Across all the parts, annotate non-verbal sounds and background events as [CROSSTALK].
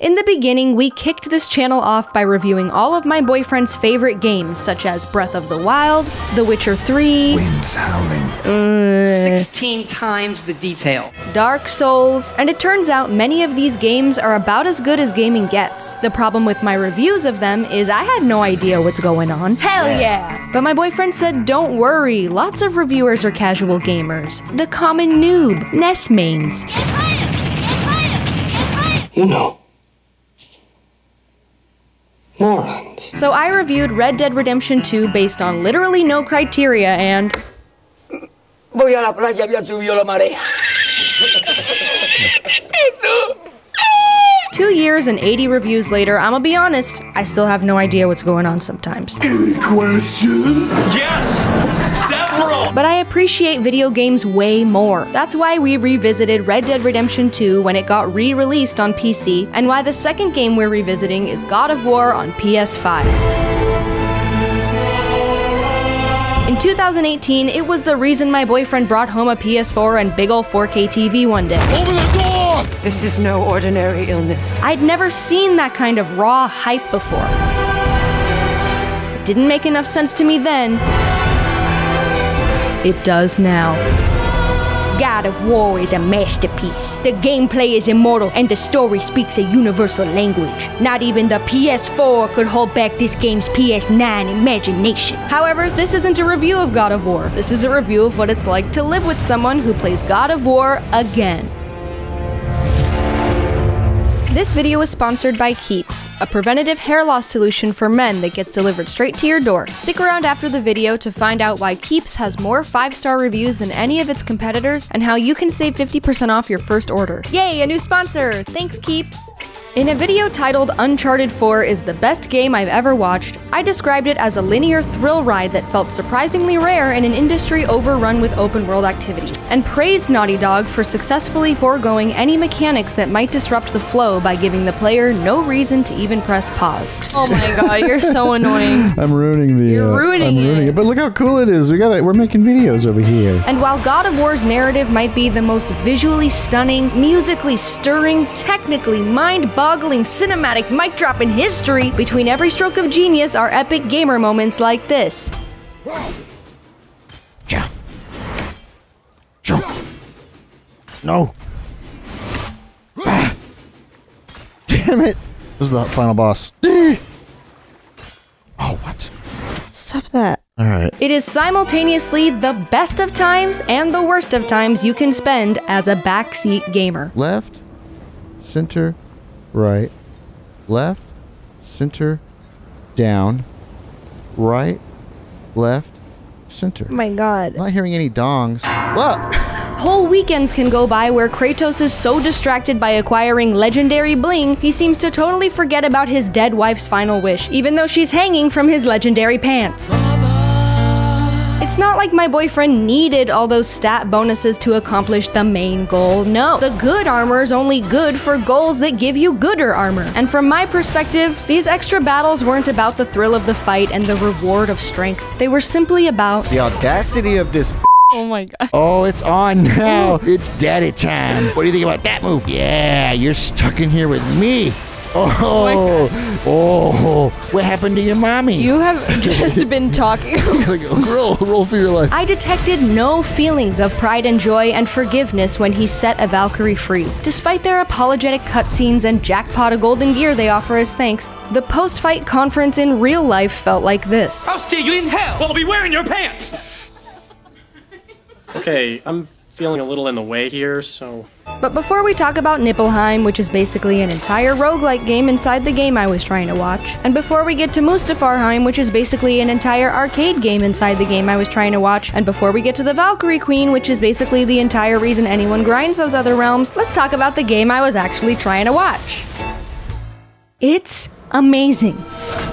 In the beginning, we kicked this channel off by reviewing all of my boyfriend's favorite games, such as Breath of the Wild, The Witcher 3, Winds howling. Uh, 16 times the detail. Dark Souls, and it turns out many of these games are about as good as gaming gets. The problem with my reviews of them is I had no idea what's going on. Hell yeah! But my boyfriend said, don't worry, lots of reviewers are casual gamers. The common noob, NES mains. You know. Morons. So I reviewed Red Dead Redemption 2 based on literally no criteria and Voy a la playa, había subido la marea. two years and 80 reviews later, I'ma be honest, I still have no idea what's going on sometimes. Any questions? Yes! Several! But I appreciate video games way more. That's why we revisited Red Dead Redemption 2 when it got re released on PC, and why the second game we're revisiting is God of War on PS5. In 2018, it was the reason my boyfriend brought home a PS4 and big ol' 4K TV one day. Open the door! This is no ordinary illness. I'd never seen that kind of raw hype before. It didn't make enough sense to me then. It does now. God of War is a masterpiece. The gameplay is immortal and the story speaks a universal language. Not even the PS4 could hold back this game's PS9 imagination. However, this isn't a review of God of War. This is a review of what it's like to live with someone who plays God of War again. This video is sponsored by Keeps, a preventative hair loss solution for men that gets delivered straight to your door. Stick around after the video to find out why Keeps has more 5-star reviews than any of its competitors and how you can save 50% off your first order. Yay, a new sponsor! Thanks, Keeps! In a video titled Uncharted 4 is the best game I've ever watched, I described it as a linear thrill ride that felt surprisingly rare in an industry overrun with open world activities, and praised Naughty Dog for successfully foregoing any mechanics that might disrupt the flow by giving the player no reason to even press pause. Oh my god, you're so [LAUGHS] annoying. I'm ruining the. You're uh, ruining I'm ruining it. it. But look how cool it is. We got it. We're making videos over here. And while God of War's narrative might be the most visually stunning, musically stirring, technically mind boggling cinematic mic drop in history, between every stroke of genius are epic gamer moments like this. Ja. Jump. No. Ah. Damn it. This is the final boss. oh, what? Stop that. All right. It is simultaneously the best of times and the worst of times you can spend as a backseat gamer. Left, center, right, left, center, down, right, left, center. Oh my god. I'm not hearing any dongs. Look! [LAUGHS] Whole weekends can go by where Kratos is so distracted by acquiring legendary bling, he seems to totally forget about his dead wife's final wish, even though she's hanging from his legendary pants. It's not like my boyfriend needed all those stat bonuses to accomplish the main goal. No, the good armor is only good for goals that give you gooder armor. And from my perspective, these extra battles weren't about the thrill of the fight and the reward of strength. They were simply about. The audacity of this. Oh my god. Oh, it's on now. it's daddy time. What do you think about that move? Yeah, you're stuck in here with me. Oh, [LAUGHS] oh, oh, oh, what happened to your mommy? You have [LAUGHS] just been talking. [LAUGHS] like, oh, roll, roll for your life. I detected no feelings of pride and joy and forgiveness when he set a Valkyrie free. Despite their apologetic cutscenes and jackpot of golden gear they offer as thanks, the post fight conference in real life felt like this. I'll see you in hell! I'll be wearing your pants! Okay, I'm feeling a little in the way here, so. But before we talk about Niflheim, which is basically an entire roguelike game inside the game I was trying to watch, and before we get to Mustafarheim, which is basically an entire arcade game inside the game I was trying to watch, and before we get to the Valkyrie Queen, which is basically the entire reason anyone grinds those other realms, let's talk about the game I was actually trying to watch. It's amazing.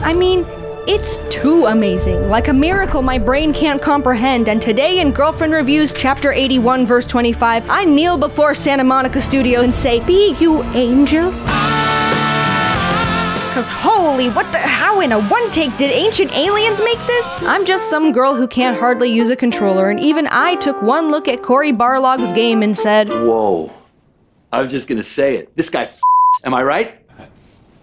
I mean, it's too amazing, like a miracle my brain can't comprehend. And today in Girlfriend Reviews, chapter 81, verse 25, I kneel before Santa Monica Studio and say, Be you angels? Cause holy, what the? How in a one take did ancient aliens make this? I'm just some girl who can't hardly use a controller, and even I took one look at Cory Barlog's game and said, Whoa. I was just gonna say it. This guy Am I right?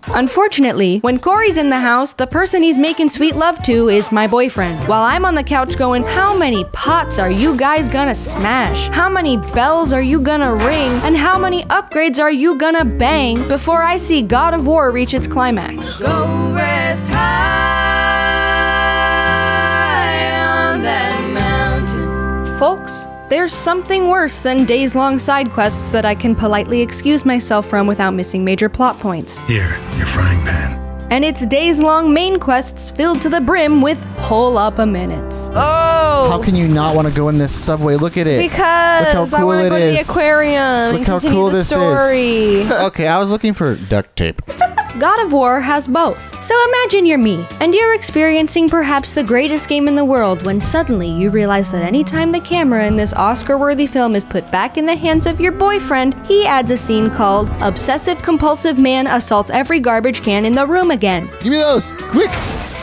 Unfortunately, when Cory's in the house, the person he's making sweet love to is my boyfriend. While I'm on the couch going, How many pots are you guys gonna smash? How many bells are you gonna ring? And how many upgrades are you gonna bang before I see God of War reach its climax? Go rest high on that mountain. Folks, there's something worse than days long side quests that I can politely excuse myself from without missing major plot points. Here, your frying pan. And it's days long main quests filled to the brim with whole up a minutes. Oh! How can you not want to go in this subway? Look at it. Because Look how I cool want to it go to the aquarium Look and how cool the this is. story. [LAUGHS] Okay, I was looking for duct tape. God of War has both. So imagine you're me, and you're experiencing perhaps the greatest game in the world when suddenly you realize that anytime the camera in this Oscar worthy film is put back in the hands of your boyfriend, he adds a scene called Obsessive Compulsive Man Assaults Every Garbage Can in the Room Again. Give me those, quick!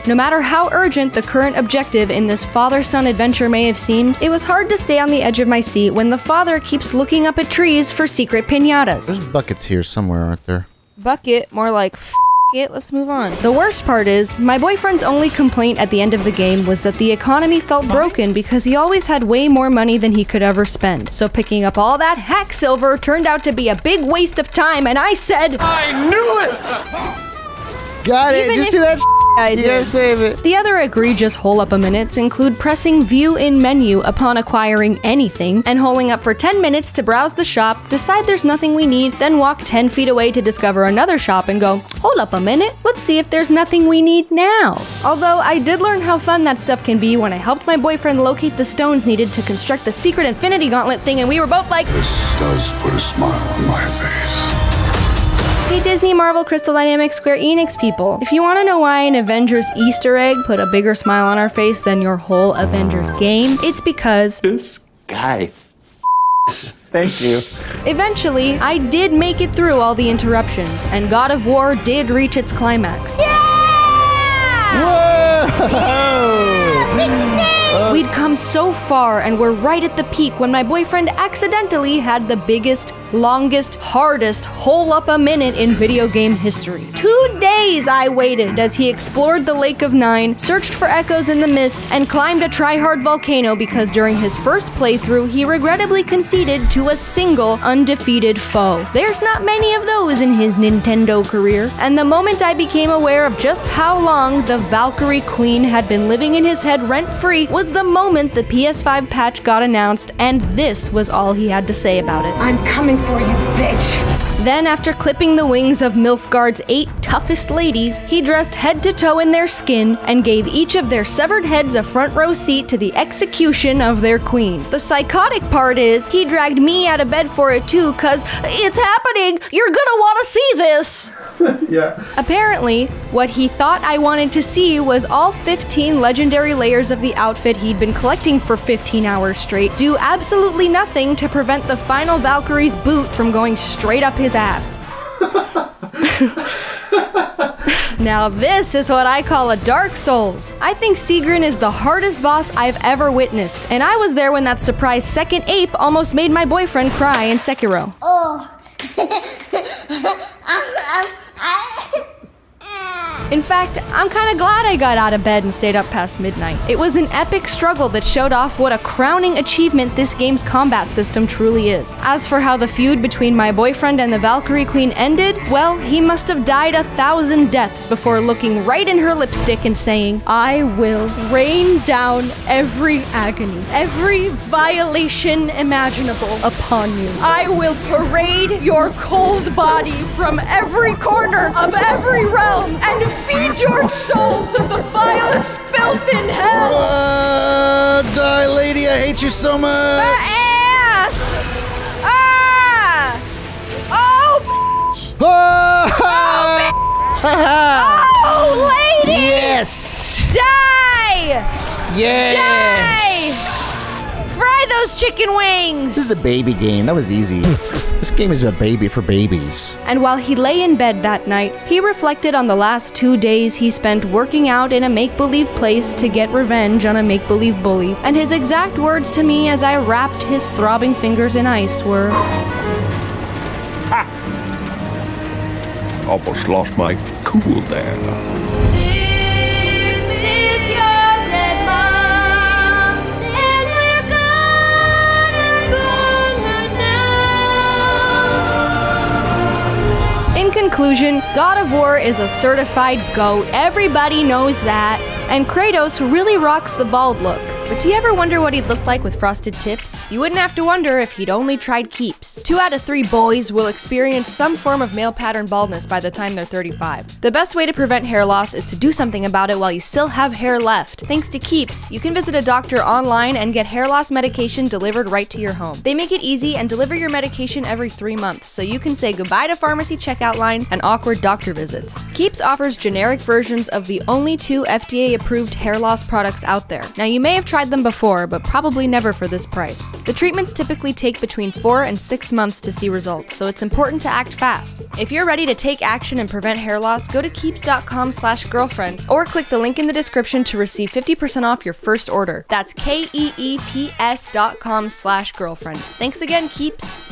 No matter how urgent the current objective in this father son adventure may have seemed, it was hard to stay on the edge of my seat when the father keeps looking up at trees for secret pinatas. There's buckets here somewhere, aren't there? Bucket, more like f it, let's move on. The worst part is, my boyfriend's only complaint at the end of the game was that the economy felt broken because he always had way more money than he could ever spend. So picking up all that hack silver turned out to be a big waste of time, and I said, I knew it! Got it. Even Did you see that? I did. gotta save it. The other egregious hole up a minutes include pressing view in menu upon acquiring anything and holding up for 10 minutes to browse the shop, decide there's nothing we need, then walk 10 feet away to discover another shop and go, hold up a minute, let's see if there's nothing we need now. Although I did learn how fun that stuff can be when I helped my boyfriend locate the stones needed to construct the secret infinity gauntlet thing and we were both like, This does put a smile on my face. Hey Disney, Marvel, Crystal Dynamics, Square Enix people. If you want to know why an Avengers Easter egg put a bigger smile on our face than your whole Avengers game, it's because This guy. Thank you. eventually I did make it through all the interruptions, and God of War did reach its climax. Yeah! Whoa! We'd come so far and were right at the peak when my boyfriend accidentally had the biggest, longest, hardest hole up a minute in video game history. Two days I waited as he explored the Lake of Nine, searched for echoes in the mist, and climbed a try-hard volcano because during his first playthrough he regrettably conceded to a single undefeated foe. There's not many of those in his Nintendo career, and the moment I became aware of just how long the Valkyrie Queen had been living in his head rent-free was the moment the PS5 patch got announced, and this was all he had to say about it. I'm coming for you, bitch. Then, after clipping the wings of Milfgard's eight toughest ladies, he dressed head to toe in their skin and gave each of their severed heads a front row seat to the execution of their queen. The psychotic part is, he dragged me out of bed for it too, cause it's happening! You're gonna wanna see this! [LAUGHS] yeah. Apparently, what he thought I wanted to see was all 15 legendary layers of the outfit he'd been collecting for 15 hours straight do absolutely nothing to prevent the final Valkyrie's boot from going straight up his ass. [LAUGHS] now, this is what I call a Dark Souls. I think Sigrun is the hardest boss I've ever witnessed, and I was there when that surprise second ape almost made my boyfriend cry in Sekiro. Oh. [LAUGHS] In fact, I'm kind of glad I got out of bed and stayed up past midnight. It was an epic struggle that showed off what a crowning achievement this game's combat system truly is. As for how the feud between my boyfriend and the Valkyrie Queen ended, well, he must have died a thousand deaths before looking right in her lipstick and saying, I will rain down every agony, every violation imaginable upon you. I will parade your cold body from every corner of every realm and feed your soul to the vilest filth in hell. Uh, die, lady. I hate you so much. Ass! Ah! Oh, Ah! oh, lady! yes. Die! Yes. Fry those chicken wings! This is a baby game. That was easy. This game is a baby for babies. And while he lay in bed that night, he reflected on the last two days he spent working out in a make believe place to get revenge on a make believe bully. And his exact words to me as I wrapped his throbbing fingers in ice were Almost lost my cool there. Conclusion, God of War is a certified GOAT. Everybody knows that. And Kratos really rocks the bald look. But do you ever wonder what he'd look like with frosted tips? You wouldn't have to wonder if he'd only tried keeps. Two out of three boys will experience some form of male pattern baldness by the time they're 35. The best way to prevent hair loss is to do something about it while you still have hair left. Thanks to Keeps, you can visit a doctor online and get hair loss medication delivered right to your home. They make it easy and deliver your medication every three months, so you can say goodbye to pharmacy checkout lines and awkward doctor visits. Keeps offers generic versions of the only two FDA approved hair loss products out there. Now, you may have tried them before, but probably never for this price. The treatments typically take between four and six months to see results, so it's important to act fast. If you're ready to take action and prevent hair loss, go to keeps.com slash girlfriend or click the link in the description to receive 50% off your first order. That's K-E-E-P-S dot com slash girlfriend. Thanks again, Keeps.